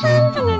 三个呢